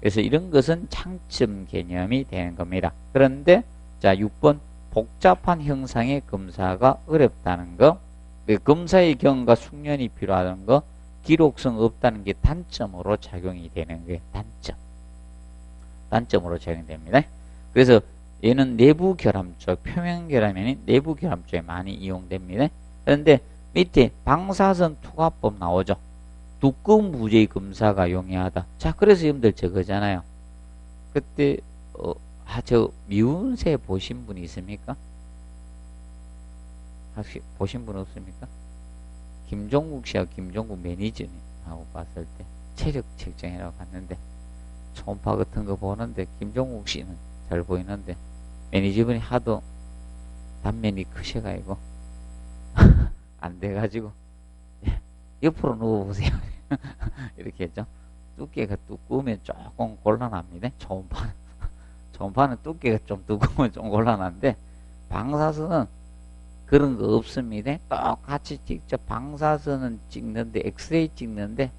그래서 이런 것은 장점 개념이 되는 겁니다. 그런데 자 6번 복잡한 형상의 검사가 어렵다는 거그 검사의 경과 숙련이 필요하다는 거 기록성 없다는 게 단점으로 작용이 되는 게 단점 단점으로 적용됩니다. 그래서 얘는 내부 결함 쪽, 표면 결함이 아닌 내부 결함 쪽에 많이 이용됩니다. 그런데 밑에 방사선 투과법 나오죠. 두꺼운 부재의 검사가 용이하다. 자, 그래서 여러분들 저거잖아요. 그때 어, 아, 저 미운 새 보신 분 있습니까? 혹시 보신 분 없습니까? 김종국 씨하고 김종국 매니저님하고 봤을 때 체력 측정이라고 갔는데 초음파 같은 거 보는데 김종국 씨는 잘 보이는데 매니저분이 하도 단면이 크셔가지고 안 돼가지고 예, 옆으로 누워보세요. 이렇게 했죠. 두께가 두꺼우면 조금 곤란합니다. 초음파는. 초음파는 두께가 좀 두꺼우면 좀 곤란한데 방사선은 그런 거 없습니다. 똑같이 직접 방사선은 찍는데 엑스레이 찍는데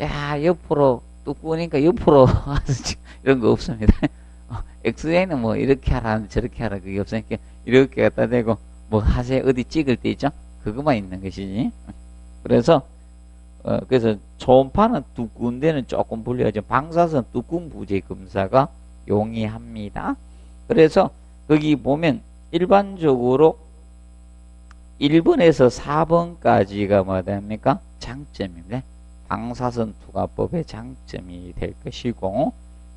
야 옆으로 두꺼우니까 옆으로 이런 거 없습니다. 엑스레이는 뭐 이렇게 하라 저렇게 하라 그게 없으니까 이렇게 갖다 대고 뭐 하세 어디 찍을 때 있죠? 그것만 있는 것이지. 그래서 어, 그래서 초음파는 두꺼운 데는 조금 불리하죠 방사선 두꺼운 부재 검사가 용이합니다 그래서 거기 보면 일반적으로 1번에서 4번까지가 뭐가 됩니까 장점입니다 방사선 투과법의 장점이 될 것이고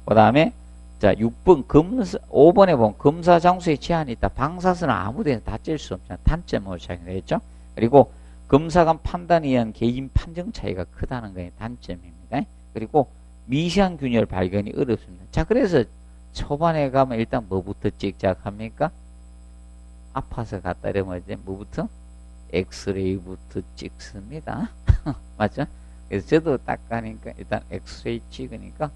그 다음에 자, 6번 검사, 5번에 보면 검사 장소에 제한이 있다. 방사선은 아무 데나 다 찔 수 없잖아. 단점으로 작용되겠죠? 그리고 검사관 판단에 의한 개인 판정 차이가 크다는 게 단점입니다. 그리고 미세한 균열 발견이 어렵습니다. 자, 그래서 초반에 가면 일단 뭐부터 찍자 합니까? 아파서 갔다 이러면 이제 뭐부터? 엑스레이부터 찍습니다. 맞죠? 그래서 저도 딱 가니까 일단 엑스레이 찍으니까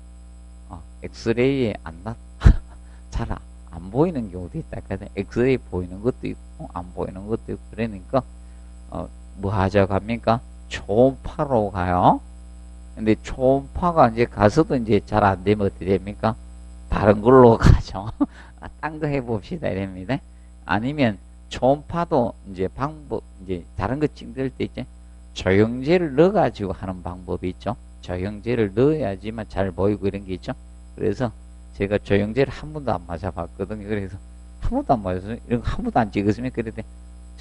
어, 엑스레이에 안 나, 잘안 보이는 경우도 있다. 엑스레이 보이는 것도 있고, 안 보이는 것도 있고, 그러니까, 어, 뭐 하자고 합니까? 초음파로 가요. 근데 초음파가 이제 가서도 이제 잘 안 되면 어떻게 됩니까? 다른 걸로 가죠. 아, 딴거 해봅시다. 이랍니다. 아니면 초음파도 이제 방법, 이제 다른 거 찍을 때 이제 조영제를 넣어가지고 하는 방법이 있죠. 조영제를 넣어야지만 잘 보이고 이런 게 있죠. 그래서 제가 조영제를 한 번도 안 맞아봤거든요. 그래서 한 번도 안 맞았어요. 이런 거한 번도 안 찍었으면 그래도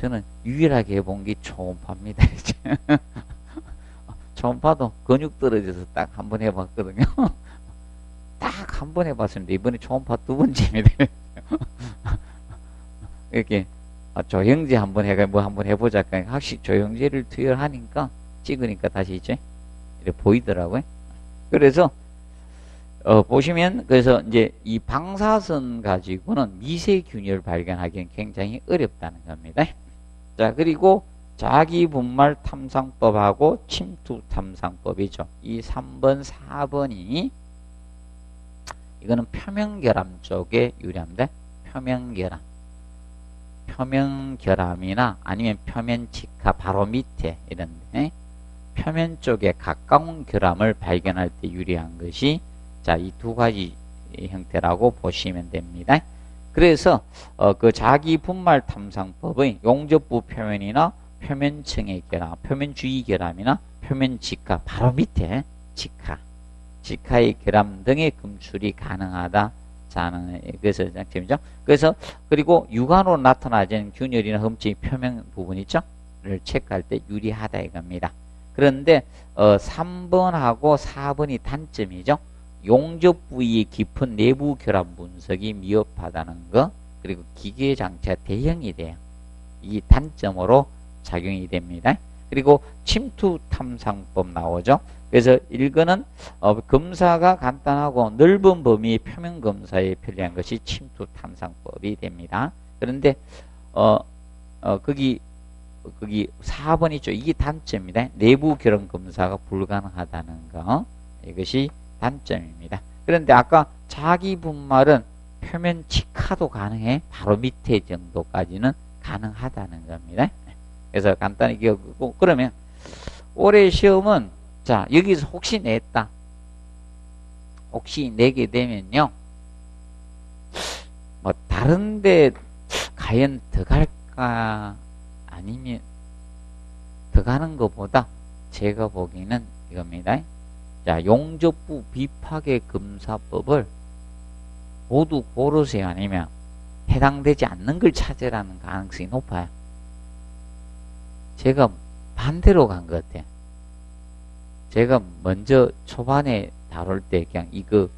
저는 유일하게 해본 게 초음파입니다. 초음파도 근육 떨어져서 딱 한 번 해봤거든요. 딱 한 번 해봤습니다. 이번에 초음파 두 번째입니다. 이렇게 아, 조영제 한 번 해가 뭐 한 번 해보자. 확실히 조영제를 투여하니까 찍으니까 다시 이제 이렇게 보이더라고요. 그래서 어, 보시면 그래서 이제 이 방사선 가지고는 미세 균열 발견하기는 굉장히 어렵다는 겁니다. 자 그리고 자기 분말 탐상법하고 침투 탐상법이죠. 이 3번, 4번이 이거는 표면결함 쪽에 유리합니다. 표면결함. 표면결함이나 아니면 표면직화 바로 밑에 이런데 표면 쪽에 가까운 결함을 발견할 때 유리한 것이 자, 이 두 가지 형태라고 보시면 됩니다. 그래서 어, 그 자기 분말 탐상법의 용접부 표면이나 표면층의 결함, 표면 주위 결함이나 표면 직화 바로 밑에 직화, 직화의 결함 등의 검출이 가능하다. 자는 그래서 장점이죠. 그래서 그리고 육안으로 나타나는 균열이나 흠집 표면 부분 있죠. 를 체크할 때 유리하다 이겁니다. 그런데 어, 3번하고 4번이 단점이죠. 용접 부위의 깊은 내부 결합 분석이 미흡하다는 거 그리고 기계 장치가 대형이 돼요. 이 단점으로 작용이 됩니다. 그리고 침투 탐상법 나오죠. 그래서 1거는 어, 검사가 간단하고 넓은 범위의 표면 검사에 편리한 것이 침투 탐상법이 됩니다. 그런데 어, 어 거기 거기 4번 있죠. 이게 단점입니다. 내부 결혼 검사가 불가능하다는 거. 이것이 단점입니다. 그런데 아까 자기 분말은 표면 치카도 가능해. 바로 밑에 정도까지는 가능하다는 겁니다. 그래서 간단히 기억하고 그러면 올해 시험은 자 여기서 혹시 냈다. 혹시 내게 되면요. 뭐 다른데 과연 더 갈까 아니면 더 가는 것보다 제가 보기에는 이겁니다. 자, 용접부 비파괴 검사법을 도둑 보르세요 아니면 해당되지 않는 걸 찾으라는 가능성이 높아요. 제가 반대로 간 것 같아요. 제가 먼저 초반에 다룰 때 그냥 이거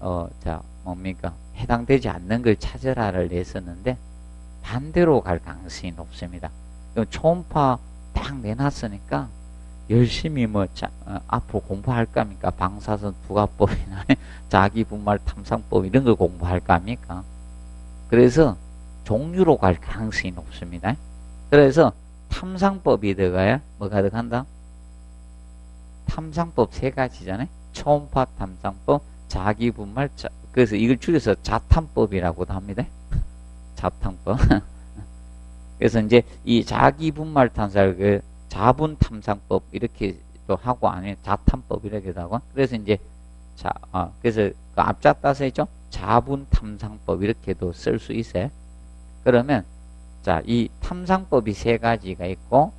어 자 뭡니까 해당되지 않는 걸 찾으라를 냈었는데 반대로 갈 가능성이 높습니다. 초음파 딱 내놨으니까 열심히 뭐 자, 어, 앞으로 공부할 겁니까? 방사선 부가법이나 자기 분말 탐상법 이런 걸 공부할 겁니까? 그래서 종류로 갈 가능성이 높습니다. 그래서 탐상법이 들어가야 뭐가 들어간다? 탐상법 세 가지잖아요. 초음파 탐상법, 자기 분말, 자, 그래서 이걸 줄여서 자탐법이라고도 합니다. 자탐법. 그래서 이제 이 자기 분말 탐사를 그 자분 탐상법 이렇게도 하고 아니면 자탐법 이렇게도 하고 그래서 이제 자, 어, 그래서 그 앞자 따서 있죠. 자분 탐상법 이렇게도 쓸 수 있어요. 그러면 자, 이 탐상법이 세 가지가 있고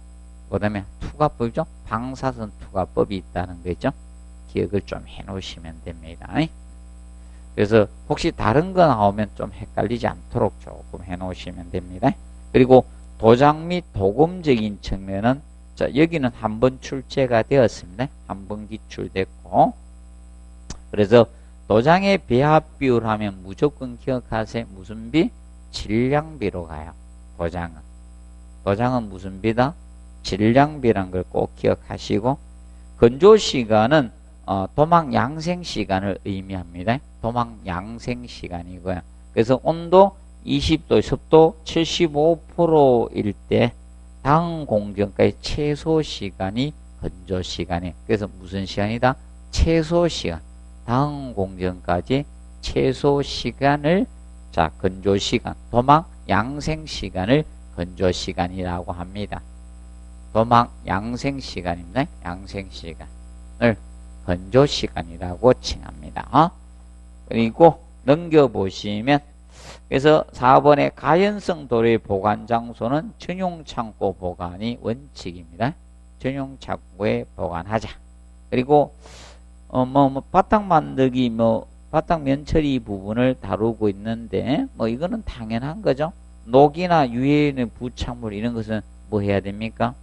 그 다음에 투과법이죠. 방사선 투과법이 있다는 거죠. 기억을 좀 해 놓으시면 됩니다. 그래서 혹시 다른 거 나오면 좀 헷갈리지 않도록 조금 해 놓으시면 됩니다. 그리고 도장 및 도금적인 측면은 자 여기는 한 번 출제가 되었습니다. 한 번 기출됐고 그래서 도장의 배합 비율 하면 무조건 기억하세요. 무슨 비? 질량비로 가요. 도장은. 도장은 무슨 비다? 질량비란 걸 꼭 기억하시고 건조 시간은 어, 도막 양생 시간을 의미합니다. 도막 양생 시간이고요. 그래서 온도 20도, 습도 75%일 때 당 공정까지 최소 시간이 건조 시간이 그래서 무슨 시간이다? 최소 시간. 당 공정까지 최소 시간을 자 건조 시간, 도막 양생 시간을 건조 시간이라고 합니다. 도막 양생 시간입니다. 양생 시간을 건조 시간이라고 칭합니다. 어? 그리고 넘겨 보시면 그래서 4번의 가연성 도로의 보관 장소는 전용 창고 보관이 원칙입니다. 전용 창고에 보관하자. 그리고 어, 뭐, 뭐 바닥 만들기 뭐 바닥 면처리 부분을 다루고 있는데 뭐 이거는 당연한 거죠. 녹이나 유해의 부착물 이런 것은 뭐 해야 됩니까?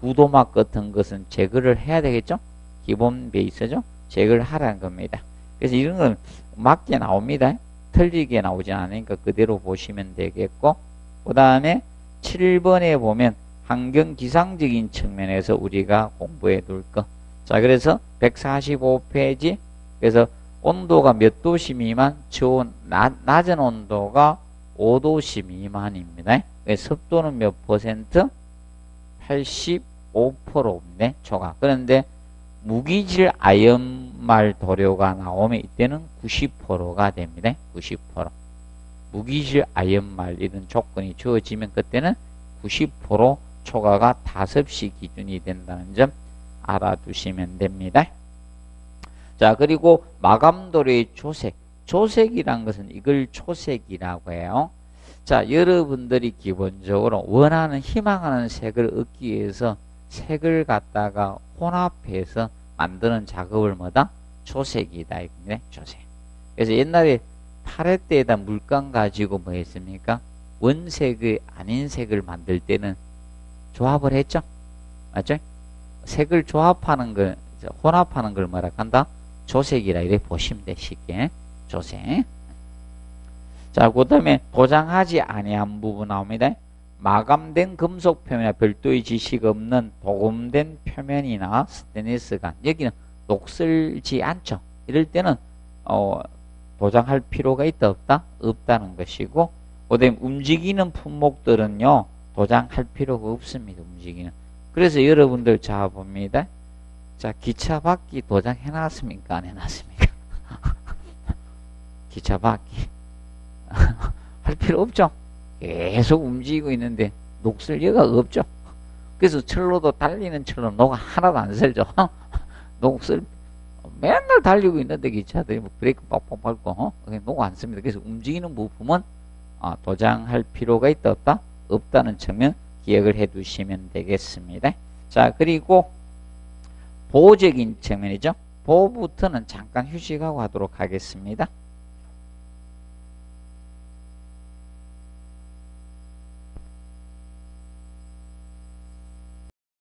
구도막 같은 것은 제거를 해야 되겠죠? 기본 베이스죠? 제거를 하라는 겁니다. 그래서 이런 건 맞게 나옵니다. 틀리게 나오지 않으니까 그대로 보시면 되겠고 그 다음에 7번에 보면 환경 기상적인 측면에서 우리가 공부해 둘 거. 자 그래서 145페이지 그래서 온도가 몇 도씨 미만? 저온 낮은 온도가 5도씨 미만입니다. 습도는 몇 퍼센트? 85%입니다. 초가. 그런데 무기질 아연말 도료가 나오면 이때는 90%가 됩니다. 90%. 무기질 아연말 이런 조건이 주어지면 그때는 90% 초과가 5시 기준이 된다는 점 알아두시면 됩니다. 자 그리고 마감도료의 조색. 조색이란 것은 이걸 초색이라고 해요. 자 여러분들이 기본적으로 원하는 희망하는 색을 얻기 위해서 색을 갖다가 혼합해서 만드는 작업을 뭐다? 초색이다. 이겁니다. 초색. 그래서 옛날에 파레대에다 물감 가지고 뭐 했습니까? 원색의 아닌 색을 만들 때는 조합을 했죠? 맞죠? 색을 조합하는 걸, 혼합하는 걸 뭐라 한다? 조색이라 이렇게 보시면 돼, 쉽게. 조색. 자, 그 다음에 도장하지 아니한 부분 나옵니다. 마감된 금속 표면에 별도의 지식 없는 도금된 표면이나 스테인리스가 여기는 녹슬지 않죠. 이럴 때는 어, 도장할 필요가 있다 없다? 없다는 것이고 그다음 움직이는 품목들은요 도장할 필요가 없습니다. 움직이는. 그래서 여러분들 자 봅니다. 자 기차 바퀴 도장 해 놨습니까? 안 해놨습니까? 기차 바퀴 할 필요 없죠. 계속 움직이고 있는데 녹슬 여가 없죠. 그래서 철로도 달리는 철로 녹 하나도 안 슬죠. 녹슬 맨날 달리고 있는데 기차들이 뭐 브레이크 빡빡 밟고 어? 녹 안 씁니다. 그래서 움직이는 부품은 아, 도장할 필요가 있다 없다? 없다는 측면 기억을 해 두시면 되겠습니다. 자 그리고 보호적인 측면이죠. 보호부터는 잠깐 휴식하고 하도록 하겠습니다.